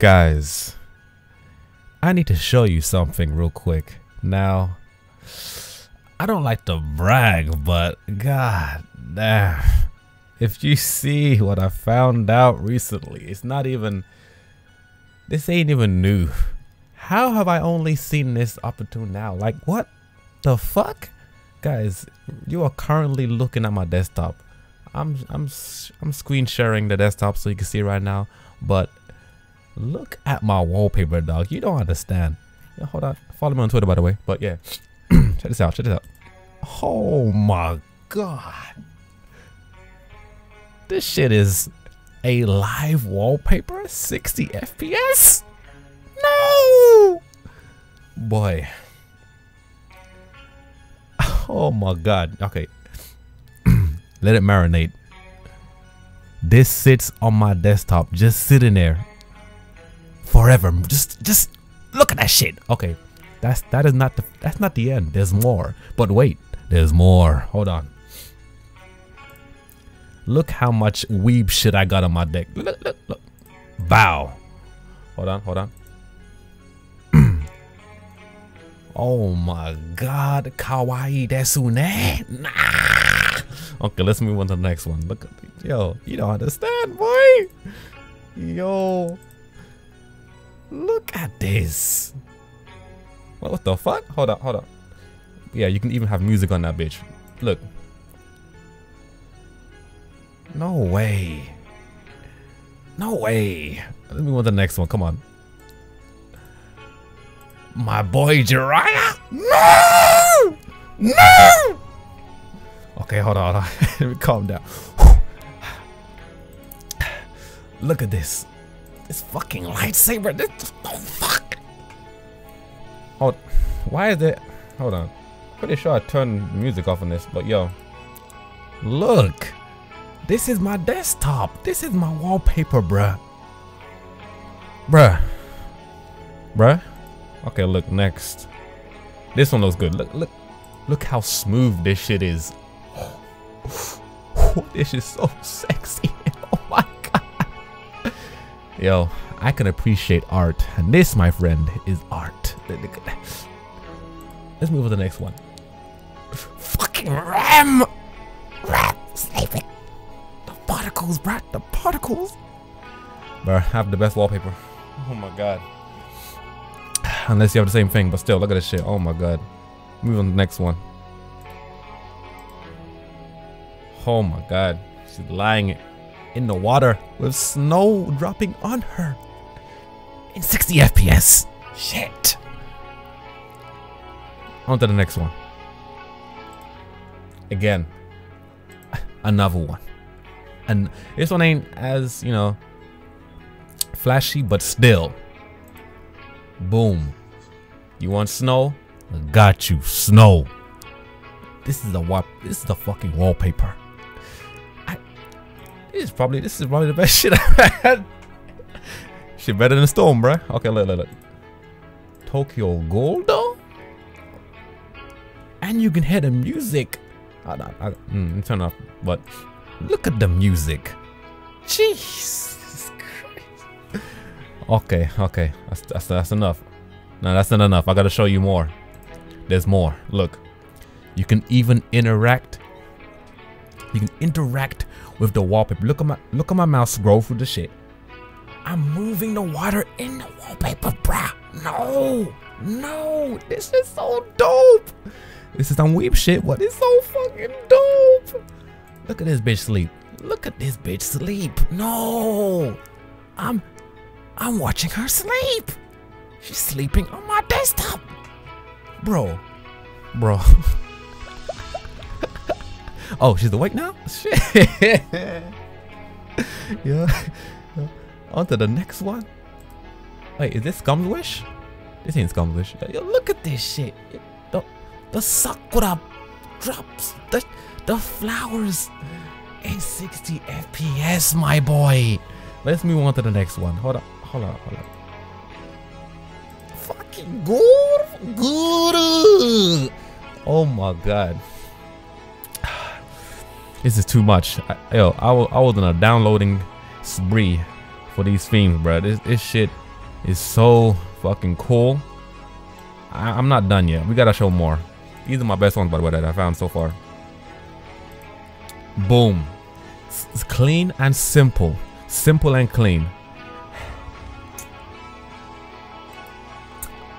Guys, I need to show you something real quick. Now, I don't like to brag, but god damn. If you see what I found out recently, it's not even, this ain't even new. How have I only seen this up until now? Like, what the fuck? Guys, you are currently looking at my desktop. I'm I'm I'm screen sharing the desktop so you can see right now, but look at my wallpaper, dog. You don't understand. Yeah, hold on. Follow me on Twitter, by the way. But yeah, check this out. Check this out. Oh my god, this shit is a live wallpaper, 60 FPS. No, boy. Oh my god. Okay, let it marinate. This sits on my desktop, just sitting there forever. Just, just look at that shit. Okay, that's that is not the that's not the end. There's more. But wait, there's more. Hold on. Look how much weeb shit I got on my deck. Look, look, look. Bow. Hold on, hold on. oh my god, kawaii desune. Nah. Okay, let's move on to the next one. Look yo, you don't understand, boy. Yo, look at this. What, what the fuck? Hold up, hold up. Yeah, you can even have music on that bitch. Look. No way. No way. Let me want the next one. Come on. My boy Jiraiya? No! No! Okay, hold on, hold on. Let me calm down. Look at this. This fucking lightsaber. This oh fuck. Hold why is it hold on. Pretty sure I turned music off on this, but yo. Look. This is my desktop. This is my wallpaper, bruh. Bruh. Bruh. Okay, look, next. This one looks good. Look, look, look how smooth this shit is. this is so sexy. Oh my. Yo, I can appreciate art. And this, my friend, is art. Let's move to the next one. Fucking RAM! RAM! Save it. The particles, bruh. The particles. Bruh, I have the best wallpaper. Oh my god. Unless you have the same thing, but still, look at this shit. Oh my god. Move on to the next one. Oh my god. She's lying in the water with snow dropping on her. In 60 FPS. Shit. On to the next one. Again. Another one. And this one ain't as, you know, flashy, but still. Boom. You want snow? Got you. Snow. This is the wall. This is the fucking wallpaper. This is probably this is probably the best shit I've had. shit better than Storm, bruh. Okay, look, look, look. Tokyo Ghoul though? And you can hear the music. I, I, I mm, turn off, but look at the music. Jesus Christ. Okay, okay, that's, that's that's enough. No, that's not enough. I gotta show you more. There's more. Look, you can even interact. You can interact with the wallpaper. Look at my look at my mouse scroll through the shit. I'm moving the water in the wallpaper, bruh. No, no, this is so dope. This is some weeb shit, but it's so fucking dope. Look at this bitch sleep. Look at this bitch sleep. No, I'm I'm watching her sleep. She's sleeping on my desktop. Bro, bro. Oh, she's awake now? Shit. yeah. On to the next one. Wait, is this Scum's Wish? This ain't Scum's Wish. Yo, look at this shit. The, the sakura drops. The, the flowers. In 60 FPS, my boy. Let's move on to the next one. Hold up. Hold up. Hold up. Fucking good. Good. Oh my god. This is too much. I, yo, I, I was on a downloading spree for these themes, bro. This, this shit is so fucking cool. I, am not done yet. We gotta show more. These are my best ones, by the way, that I found so far. Boom. It's clean and simple. Simple and clean.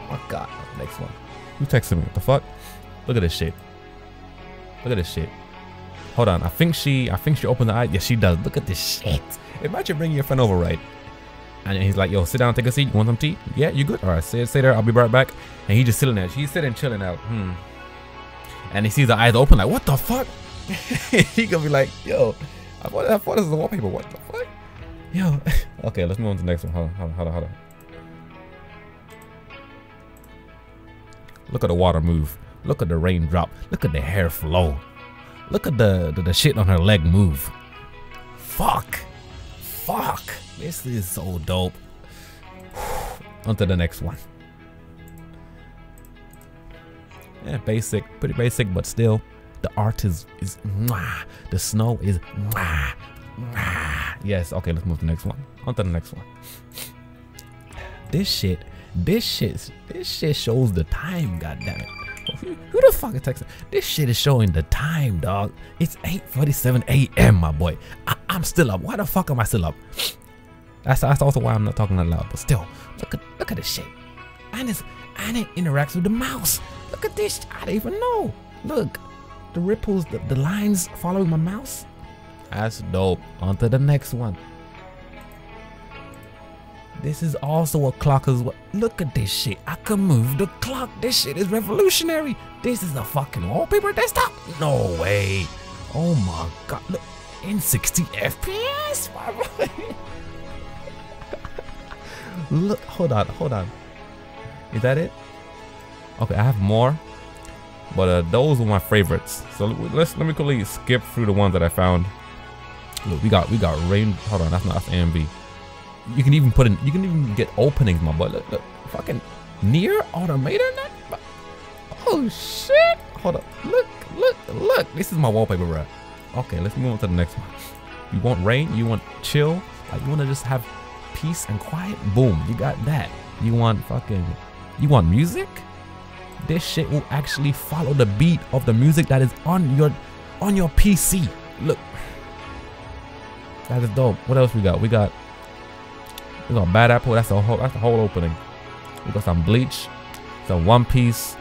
Oh my god. Next one. Who texted me? What the fuck? Look at this shit. Look at this shit. Hold on. I think she I think she opened the eye. Yes, she does. Look at this shit. Imagine bringing your friend over, right? And he's like, yo, sit down, take a seat. You want some tea? Yeah, you good? All right, sit, sit there. I'll be right back. And he just sitting there. She's sitting, chilling out. Hmm. And he sees the eyes open, like, what the fuck? he gonna be like, yo, I thought, I thought this was a wallpaper. What the fuck? Yo. okay, let's move on to the next one. Hold on, hold on, hold on, hold on. Look at the water move. Look at the raindrop. Look at the hair flow. Look at the, the, the shit on her leg move. Fuck. Fuck. This is so dope. on to the next one. Yeah, basic. Pretty basic, but still. The art is, is mwah. The snow is mwah. Mwah. Yes, okay, let's move to the next one. On to the next one. This shit, this shit, this shit shows the time, goddammit. Who, the fuck is texting? This shit is showing the time, dog. It's 8.47 a.m., my boy. I, am still up. Why the fuck am I still up? That's, that's also why I'm not talking that loud. But still, look at look at this shit. And it's and it interacts with the mouse. Look at this. I don't even know. Look, the ripples, the, the lines following my mouse. That's dope. On to the next one. This is also a clock as well. Look at this shit. I can move the clock. This shit is revolutionary. This is a fucking wallpaper desktop. No way. Oh my god. Look. In 60 FPS. Look. Hold on. Hold on. Is that it? Okay, I have more. But uh, those were my favorites. So let's let me quickly skip through the ones that I found. Look, we got we got rain. Hold on, that's not that's AMV. You can even put in. You can even get openings, my boy. Look, look fucking NieR Automata. Oh shit! Hold up. Look, look, look. This is my wallpaper, bro. Okay, let's move on to the next one. You want rain? You want chill? Like you want to just have peace and quiet? Boom, you got that. You want fucking. You want music? this shit will actually follow the beat of the music that is on your on your PC. Look. That is dope. What else we got? We got we got Bad Apple. That's the whole that's the whole opening. We got some Bleach, some One Piece,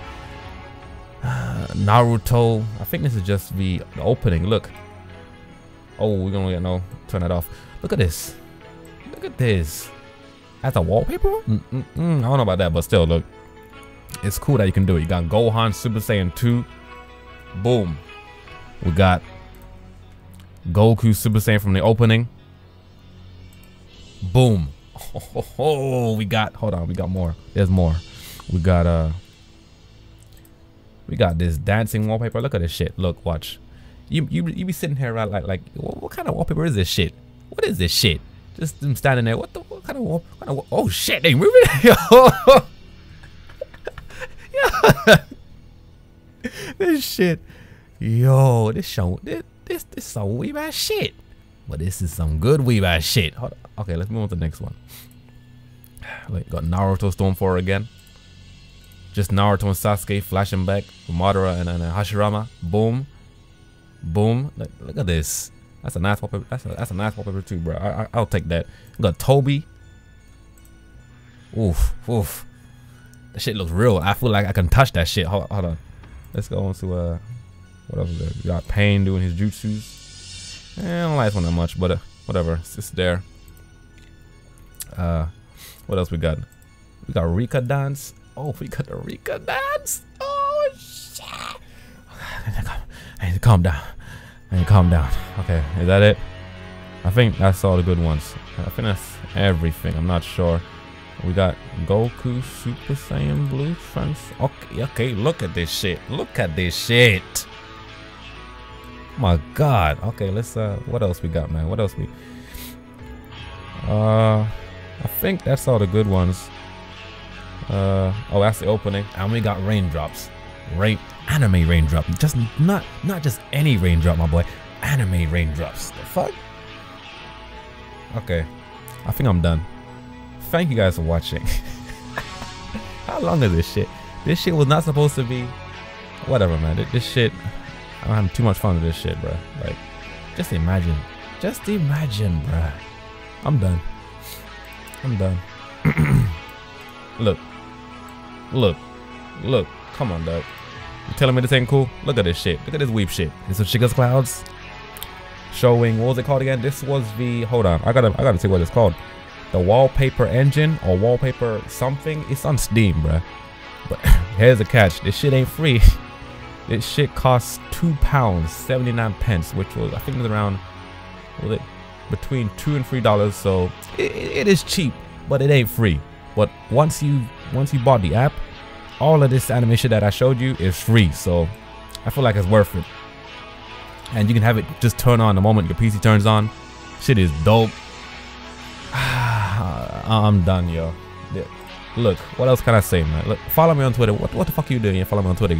Naruto. I think this is just the, the opening. Look. Oh, we're gonna get no turn that off. Look at this. Look at this. That's a wallpaper? Mm -mm -mm. I don't know about that, but still, look it's cool that you can do it. You got Gohan Super Saiyan 2. Boom. We got Goku Super Saiyan from the opening. Boom. Oh, we got hold on, we got more. There's more. We got uh we got this dancing wallpaper. Look at this shit. Look, watch. You you you be sitting here right like like what, what kind of wallpaper is this shit? What is this shit? Just them standing there. What the what kind of wall? Kind of, oh shit, they moving. Yo. this shit. Yo, this show this this this some weeb ass shit. But this is some good ass shit. Okay, let's move on to the next one. Like got Naruto Storm 4 again. Just Naruto and Sasuke flashing back Madara and, and Hashirama. Boom. Boom. Look, look, at this. That's a nice wallpaper. That's a, that's a nice wallpaper too, bro. I, I, will take that. We got Tobi. Oof. Oof. That shit looks real. I feel like I can touch that shit. Hold, hold on. Let's go on to uh, what else is there? We got Pain doing his jutsus. Eh, I don't like one that much, but uh, whatever. It's just there. Uh, what else we got? We got Rika dance. Oh, we got the Rika dance. Oh shit! I need to calm down. I need to calm down. Okay, is that it? I think that's all the good ones. I think that's everything. I'm not sure. We got Goku Super Saiyan Blue Trans. Okay, okay, look at this shit. Look at this shit. My god. Okay, let's uh what else we got, man? What else we Uh I think that's all the good ones. Uh oh that's the opening. And we got raindrops. Rain anime raindrop. Just not not just any raindrop, my boy. Anime raindrops. The fuck? Okay. I think I'm done thank you guys for watching. How long is this shit? This shit was not supposed to be. Whatever, man. This shit. I'm having too much fun with this shit, bro. Like, just imagine. Just imagine, bro. I'm done. I'm done. look. Look. Look. Come on, dog. You telling me this ain't cool? Look at this shit. Look at this weeb shit. This is ShikasClouds. Showing what was it called again? This was the hold on. I gotta I gotta see what it's called. The wallpaper engine or wallpaper something. It's on Steam, bro. But here's the catch. This shit ain't free. this shit costs two pounds seventy nine pence, which was I think it was around was it between two and three dollars. So it, it is cheap, but it ain't free. But once you once you bought the app, all of this animation that I showed you is free. So I feel like it's worth it. And you can have it just turn on the moment your PC turns on. Shit is dope. I'm done, yo. Look, what else can I say, man? Look, follow me on Twitter. What, what the fuck are you doing? You Follow me on Twitter again.